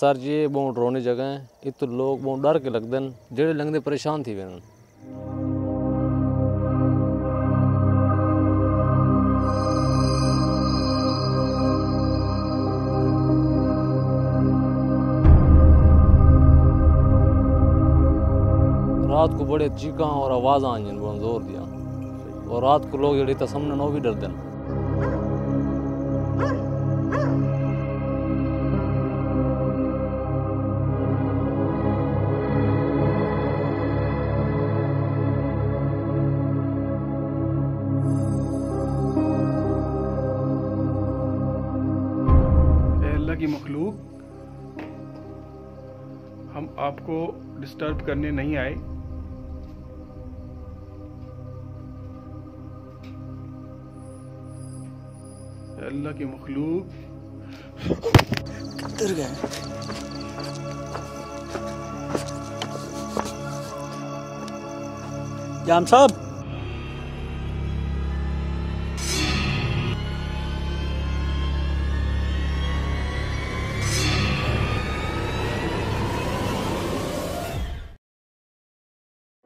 سر جی، یہ بہت ڈرونی جگہ ہیں۔ اتو لوگ بہت ڈر کے لگتے ہیں۔ جڑے لگتے پریشان تھی ویئن رات کو بڑے چیکاں اور آواز آئی بہت زور دیا۔ اور رات کو لوگ جڑی تسمن وہ بھی ڈرتے ہیں کی مخلوق ہم آپ کو ڈسٹرب کرنے نہیں آئے۔ اللہ کی مخلوق۔ کدھر گئے۔ جام صاحب۔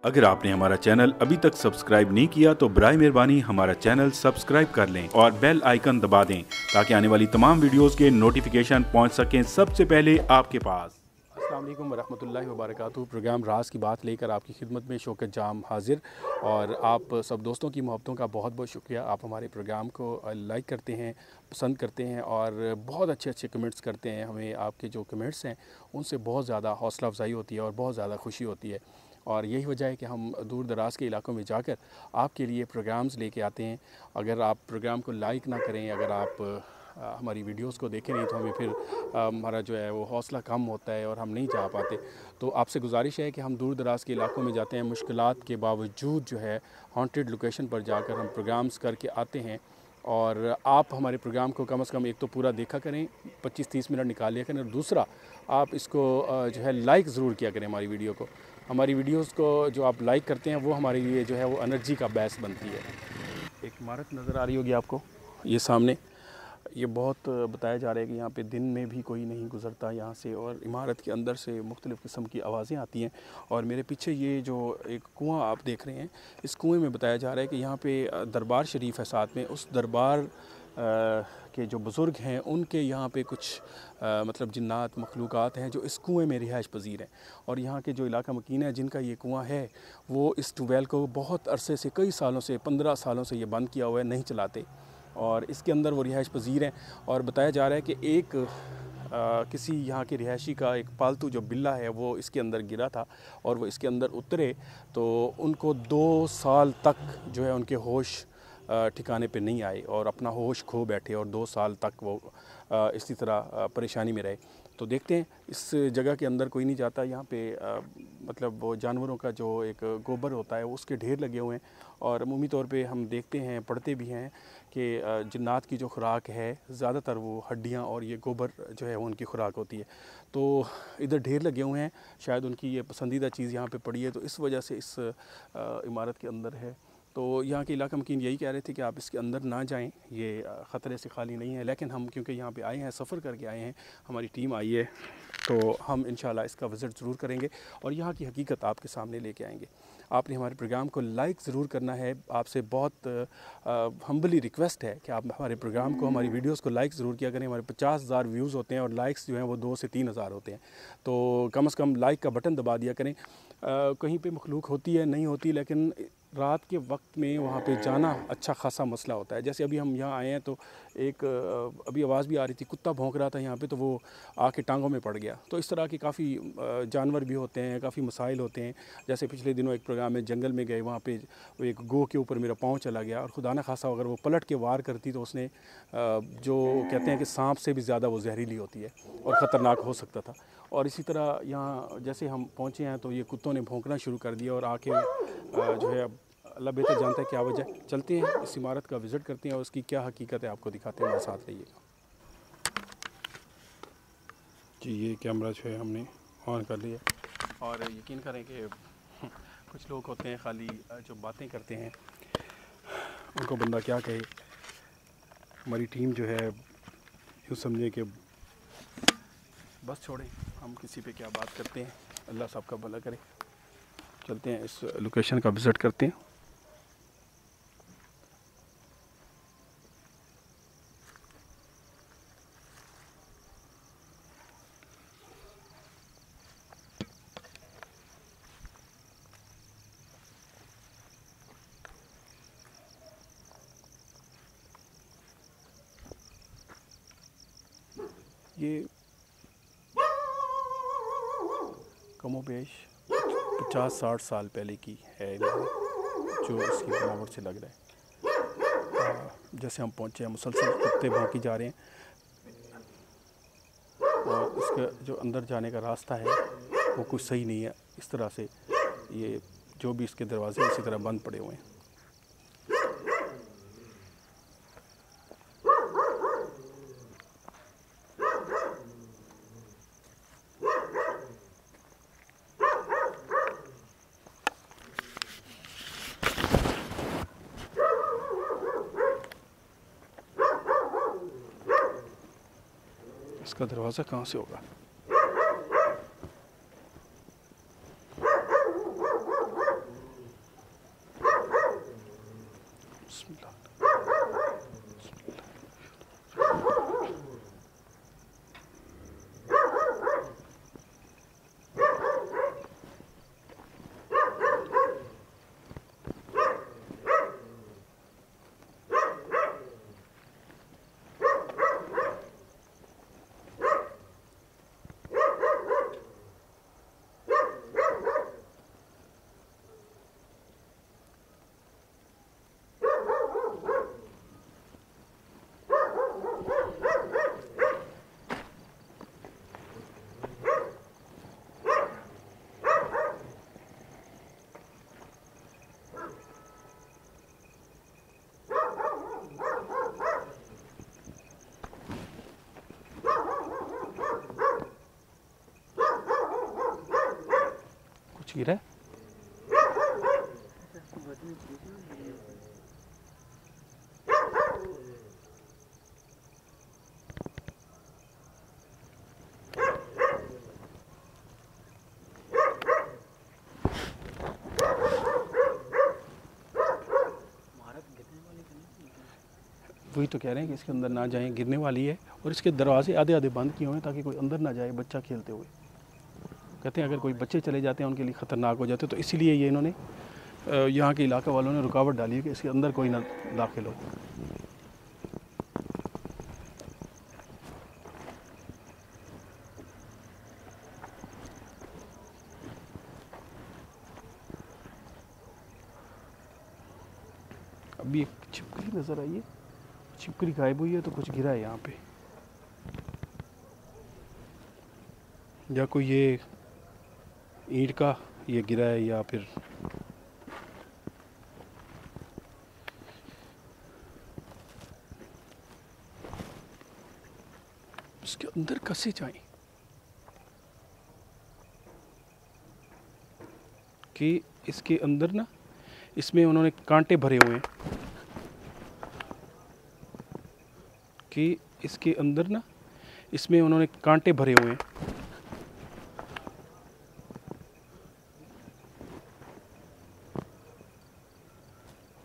اگر آپ نے ہمارا چینل ابھی تک سبسکرائب نہیں کیا تو برائے مہربانی ہمارا چینل سبسکرائب کر لیں اور بیل آئیکن دبا دیں تاکہ آنے والی تمام ویڈیوز کے نوٹیفیکیشن پہنچ سکیں سب سے پہلے آپ کے پاس۔ السلام علیکم ورحمۃ اللہ وبرکاتہ۔ پروگرام راز کی بات لے کر آپ کی خدمت میں شوکت جام حاضر۔ اور آپ سب دوستوں کی محبتوں کا بہت بہت شکریہ۔ آپ ہمارے پروگرام کو لائک کرتے ہیں، پسند کرتے ہیں اور بہت اچھے اچھے کمنٹس کرتے ہیں۔ ہمیں آپ کے جو کمنٹس ہیں، ان سے بہت زیادہ حوصلہ افزائی ہوتی ہے اور بہت زیادہ خوشی ہوتی ہے۔ اور یہی وجہ ہے کہ ہم دور دراز کے علاقوں میں جا کر آپ کے لیے پروگرامز لے کے آتے ہیں۔ اگر آپ پروگرام کو لائک نہ کریں، اگر آپ ہماری ویڈیوز کو دیکھیں نہیں تو ہمیں پھر ہمارا جو ہے وہ حوصلہ کم ہوتا ہے اور ہم نہیں جا پاتے۔ تو آپ سے گزارش ہے کہ ہم دور دراز کے علاقوں میں جاتے ہیں۔ مشکلات کے باوجود جو ہے ہانٹیڈ لوکیشن پر جا کر ہم پروگرامز کر کے آتے ہیں۔ اور آپ ہمارے پروگرام کو کم از کم ایک تو پورا دیکھا کریں، پچیس تیس منٹ نکال لیا کریں اور دوسرا آپ اس کو جو ہے لائک ضرور کیا کریں ہماری ویڈیو کو۔ ہماری ویڈیوز کو جو آپ لائک کرتے ہیں وہ ہمارے لیے جو ہے وہ انرجی کا بیس بنتی ہے۔ ایک عمارت نظر آ رہی ہوگی آپ کو؟ یہ سامنے۔ یہ بہت بتایا جا رہا ہے کہ یہاں پہ دن میں بھی کوئی نہیں گزرتا یہاں سے اور عمارت کے اندر سے مختلف قسم کی آوازیں آتی ہیں۔ اور میرے پیچھے یہ جو ایک کنواں آپ دیکھ رہے ہیں اس کنویں میں بتایا جا رہا ہے کہ یہاں پہ دربار شریف ہے ساتھ میں۔ اس دربار کے جو بزرگ ہیں ان کے یہاں پہ کچھ مطلب جنات مخلوقات ہیں جو اس کنویں میں رہائش پذیر ہیں۔ اور یہاں کے جو علاقہ مکین ہے جن کا یہ کنواں ہے وہ اس ٹیوب ویل کو بہت عرصے سے کئی سالوں سے پندرہ سالوں سے یہ بند کیا ہوا ہے نہیں چلاتے۔ اور اس کے اندر وہ رہائش پذیر ہیں۔ اور بتایا جا رہا ہے کہ ایک آ، کسی یہاں کے رہائشی کا ایک پالتو جو بلہ ہے وہ اس کے اندر گرا تھا اور وہ اس کے اندر اترے۔ تو ان کو دو سال تک جو ہے ان کے ہوش ٹھکانے پہ نہیں آئے اور اپنا ہوش کھو بیٹھے اور دو سال تک وہ اسی طرح پریشانی میں رہے۔ تو دیکھتے ہیں، اس جگہ کے اندر کوئی نہیں جاتا۔ یہاں پہ مطلب وہ جانوروں کا جو ایک گوبر ہوتا ہے، اس کے ڈھیر لگے ہوئے ہیں۔ اور عمومی طور پہ ہم دیکھتے ہیں، پڑھتے بھی ہیں کہ جنات کی جو خوراک ہے، زیادہ تر وہ ہڈیاں اور یہ گوبر جو ہے وہ ان کی خوراک ہوتی ہے۔ تو ادھر ڈھیر لگے ہوئے ہیں، شاید ان کی یہ پسندیدہ چیز یہاں پہ پڑی ہے۔ تو اس وجہ سے اس عمارت کے اندر ہے۔ تو یہاں کے علاقہ مکین یہی کہہ رہے تھے کہ آپ اس کے اندر نہ جائیں، یہ خطرے سے خالی نہیں ہے۔ لیکن ہم کیونکہ یہاں پہ آئے ہیں، سفر کر کے آئے ہیں، ہماری ٹیم آئی ہے، تو ہم انشاءاللہ اس کا وزٹ ضرور کریں گے اور یہاں کی حقیقت آپ کے سامنے لے کے آئیں گے۔ آپ نے ہمارے پروگرام کو لائک ضرور کرنا ہے۔ آپ سے بہت ہمبلی ریکویسٹ ہے کہ آپ ہمارے پروگرام کو، ہماری ویڈیوز کو لائک ضرور کیا کریں۔ ہمارے پچاس ہزار ویوز ہوتے ہیں اور لائکس جو ہیں وہ دو سے تین ہزار ہوتے ہیں۔ تو کم از کم لائک کا بٹن دبا دیا کریں۔ کہیں پہ مخلوق ہوتی ہے، نہیں ہوتی، لیکن رات کے وقت میں وہاں پہ جانا اچھا خاصا مسئلہ ہوتا ہے۔ جیسے ابھی ہم یہاں آئے ہیں تو ایک، ابھی آواز بھی آ رہی تھی، کتا بھونک رہا تھا یہاں پہ تو وہ آ کے ٹانگوں میں پڑ گیا۔ تو اس طرح کے کافی جانور بھی ہوتے ہیں، کافی مسائل ہوتے ہیں۔ جیسے پچھلے دنوں ایک پروگرام میں جنگل میں گئے، وہاں پہ وہ ایک گو کے اوپر میرا پاؤں چلا گیا اور خدا نہ خاصا اگر وہ پلٹ کے وار کرتی تو اس نے جو کہتے ہیں کہ سانپ سے بھی زیادہ وہ زہریلی ہوتی ہے اور خطرناک ہو سکتا تھا۔ اور اسی طرح یہاں جیسے ہم پہنچے ہیں تو یہ کتوں نے بھونکنا شروع کر دیا اور آ کے جو ہے اب اللہ بہتر جانتا ہے کیا وجہ ہے چلتے ہیں اس عمارت کا وزٹ کرتے ہیں اور اس کی کیا حقیقت ہے آپ کو دکھاتے ہیں ہمارے ساتھ رہیے۔ گا جی یہ کیمرہ جو ہے ہم نے آن کر لیا۔ اور یقین کریں کہ کچھ لوگ ہوتے ہیں خالی جو باتیں کرتے ہیں۔ ان کو بندہ کیا کہے؟ ہماری ٹیم جو ہے یوں سمجھیں کہ بس چھوڑیں ہم کسی پہ کیا بات کرتے ہیں اللہ صاحب کا بھلا کرے۔ چلتے ہیں اس لوکیشن کا وزٹ کرتے ہیں یہ کم و بیش پچاس ساٹھ سال پہلے کی ہے جو اس کی بناوٹ سے لگ رہا ہے۔ جیسے ہم پہنچے ہیں، مسلسل کتے بھونکی جا رہے ہیں۔ اور اس کا جو اندر جانے کا راستہ ہے، وہ کچھ صحیح نہیں ہے۔ اس طرح سے یہ جو بھی اس کے دروازے اسی طرح بند پڑے ہوئے ہیں۔ اس کا دروازہ کہاں سے ہوگا بسم اللہ بسم اللہ کچھ ہے وہی تو کہہ رہے ہیں کہ اس کے اندر نہ جائیں گرنے والی ہے اور اس کے دروازے آدھے آدھے بند کیے ہوئے ہیں تاکہ کوئی اندر نہ جائے بچہ کھیلتے ہوئے کہتے ہیں اگر کوئی بچے چلے جاتے ہیں، ان کے لیے خطرناک ہو جاتے ہیں، تو اسی لیے یہ انہوں نے یہاں کے علاقہ والوں نے رکاوٹ ڈالی ہے کہ اس کے اندر کوئی نہ داخل ہو۔ ابھی ایک چھپکلی نظر آئی ہے۔ چھپکلی غائب ہوئی ہے تو کچھ گرا ہے یہاں پہ۔ یا کوئی یہ اینٹ کا، یہ گرا ہے یا پھر اس کے اندر کسے جائیں کہ اس کے اندر نا، اس میں انہوں نے کانٹے بھرے ہوئے ہیں کہ اس کے اندر نا، اس میں انہوں نے کانٹے بھرے ہوئے ہیں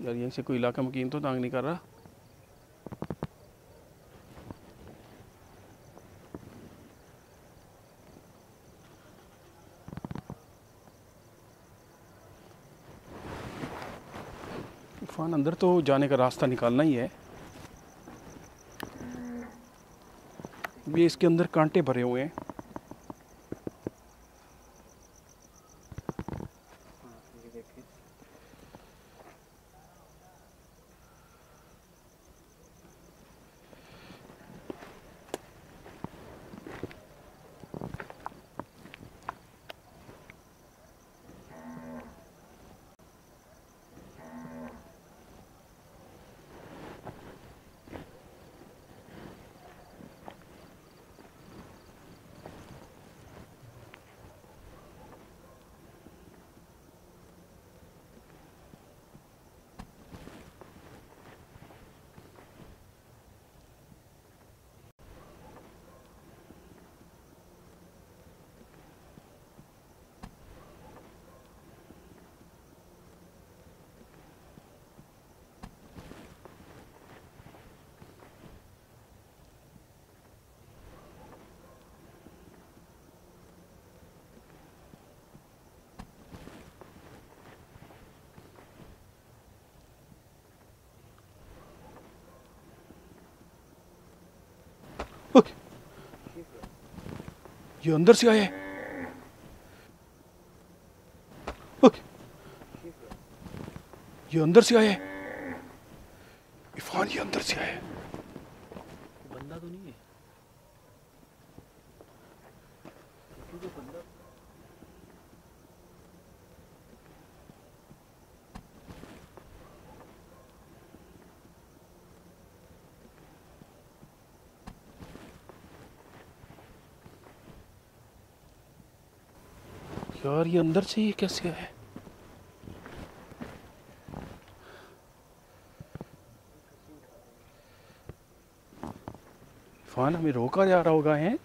یار یہیں سے کوئی علاقہ مکین تو تانگ نہیں کر رہا عرفان اندر تو جانے کا راستہ نکالنا ہی ہے یہ اس کے اندر کانٹے بھرے ہوئے ہیں یہ اندر سے آیا ہے اوکے۔ یہ اندر سے آیا ہے عرفان یہ اندر سے آیا ہے بندہ تو نہیں ہے یار یہ اندر سے یہ کیسے ہے؟ عرفان ہمیں روکا جا رہا ہوگا ہیں؟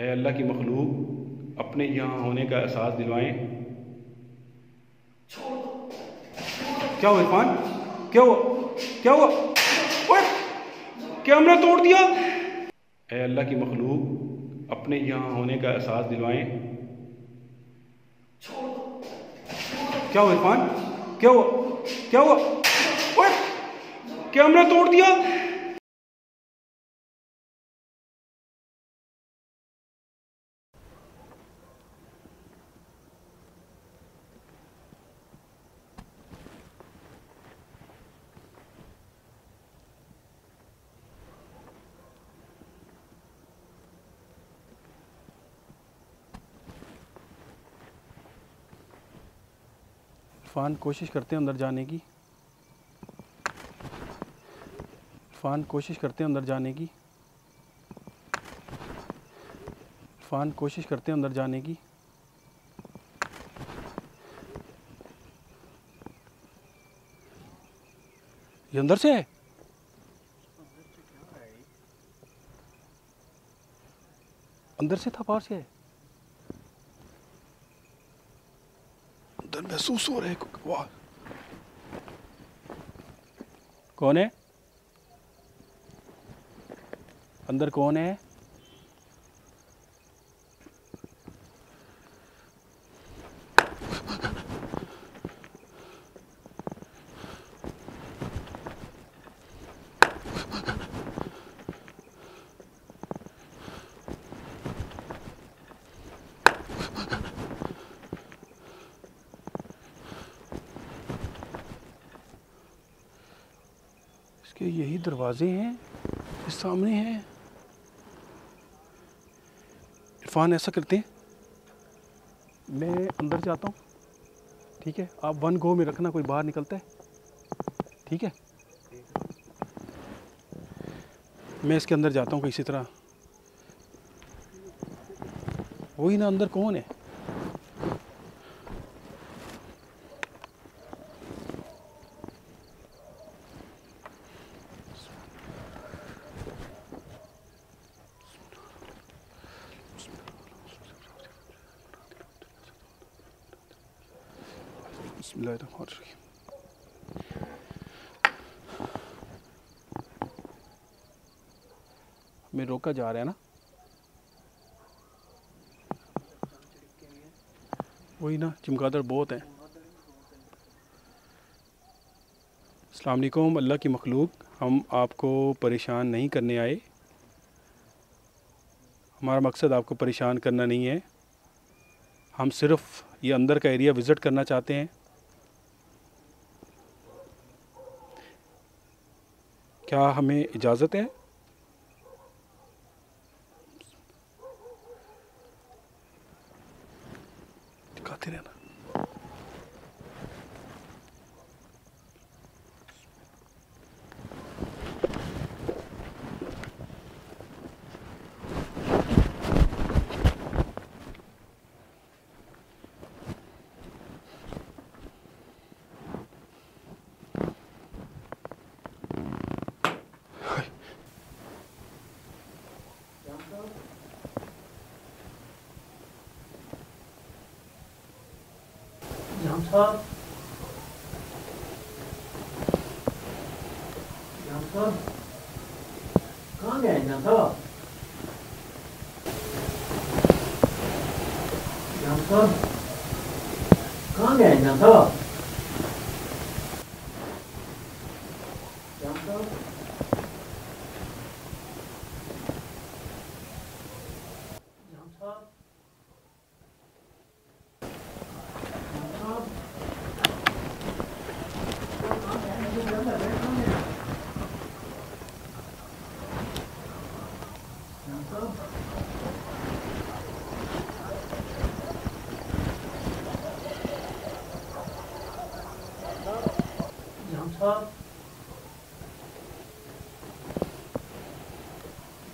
اے اللہ کی مخلوق، اپنے یہاں ہونے کا احساس دلوائیں۔ کیا ہوا عرفان؟ کیا ہوا؟ کیا ہوا؟ کیمرہ توڑ دیا؟ اے اللہ کی مخلوق، اپنے یہاں ہونے کا احساس دلوائیں۔ کیا ہوا عرفان؟ کیا ہوا؟ کیا ہوا؟ کیمرہ توڑ دیا؟ عرفان کوشش کرتے ہیں اندر جانے کی۔ عرفان کوشش کرتے ہیں اندر جانے کی۔ عرفان کوشش کرتے ہیں اندر جانے کی۔ یہ اندر سے ہے۔ اندر سے تھا باہر سے۔ ہے اندر محسوس ہو رہے کون ہے اندر کون ہے اس کے دروازے ہیں، اس سامنے ہیں۔ عرفان، ایسا کرتے ہیں۔ میں اندر جاتا ہوں۔ ٹھیک ہے، آپ ون گو میں رکھنا، کوئی باہر نکلتا ہے۔ ٹھیک ہے۔ میں اس کے اندر جاتا ہوں کسی طرح۔ وہی نا، اندر کون ہے؟ ہمیں روکا جا رہا ہے نا۔ وہی نا چمگادڑ بہت ہیں۔ السلام علیکم، اللہ کی مخلوق، ہم آپ کو پریشان نہیں کرنے آئے۔ ہمارا مقصد آپ کو پریشان کرنا نہیں ہے۔ ہم صرف یہ اندر کا ایریا وزٹ کرنا چاہتے ہیں۔ کیا ہمیں اجازت ہے؟ جام صاحب جام صاحب کہاں گئے جام صاحب جام صاحب کہاں گئے جام صاحب جام صاحب جام صاحب جام صاحب کہاں گئے مجھے ڈر لگ رہا ہے کہاں گئے جام صاحب جام صاحب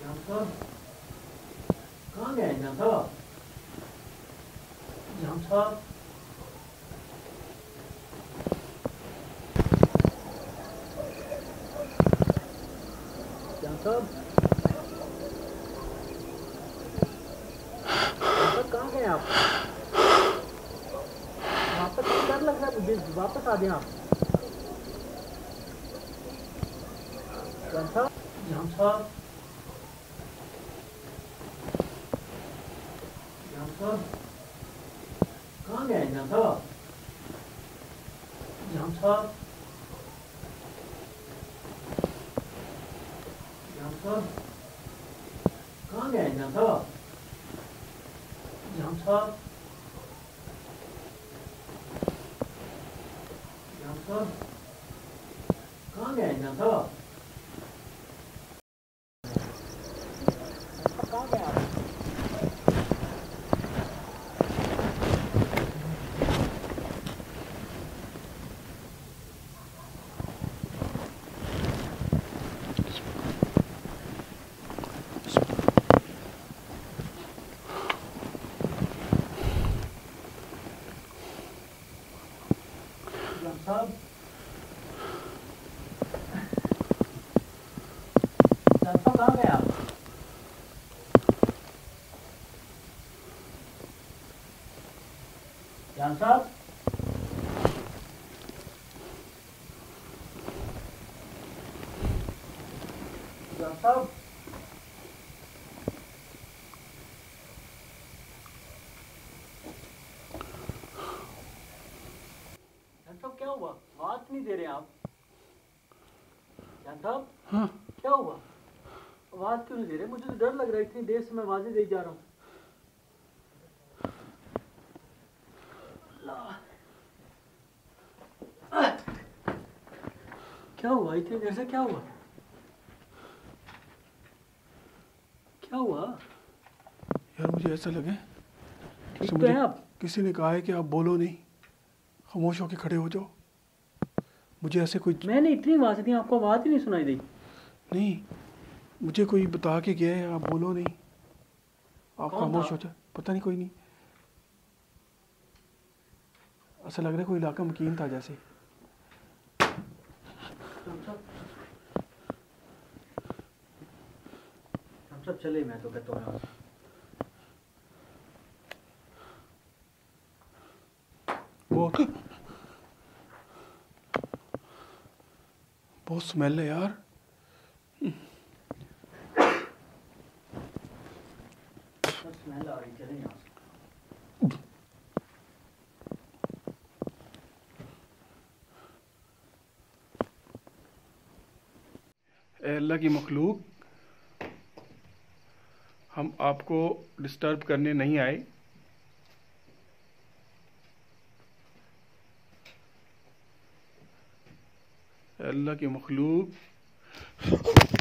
جام صاحب کہاں گئے جام صاحب جام صاحب کہاں گئے آپ واپس ڈر لگ رہا ہے مجھے. واپس آ آپ جام صاحب جام صاحب جام صاحب کہاں گئے جام صاحب جام صاحب جام صاحب کہاں گئے جام صاحب جام صاحب جام صاحب کہاں گئے جام صاحب کہاں گئے آپ جام صاحب جام صاحب کہاں گئے آپ جان صاحب جان صاحب جان صاحب کیا ہوا؟ آواز نہیں دے رہے آپ۔ جان صاحب ہاں۔ کیا ہوا؟ آواز کیوں نہیں دے رہے؟ مجھے تو ڈر لگ رہا ہے اتنی دیر سے میں آوازیں دے جا رہا ہوں۔ کیا ہوا؟ اتنی دیر سے کیا ہوا؟ کیا ہوا؟ یار مجھے ایسا لگے ٹھیک آپ؟ کسی نے کہا ہے کہ آپ بولو نہیں خاموش ہو کے کھڑے ہو جاؤ۔ مجھے ایسے کوئی میں نے اتنی آواز دی آپ کو آواز ہی نہیں سنائی دی۔ نہیں مجھے کوئی بتا کے گیا ہے آپ بولو نہیں۔ آپ خاموش؟ ہو جائے پتہ نہیں کوئی نہیں۔ ایسا لگ رہا ہے کوئی علاقہ مکین تھا جیسے۔ ہم سب۔ چلے میں تو کہتا ہوں۔ بہت بہت سمیل ہے یار۔ اے اللہ کی مخلوق، ہم آپ کو ڈسٹرب کرنے نہیں آئے۔ اللہ کے مخلوق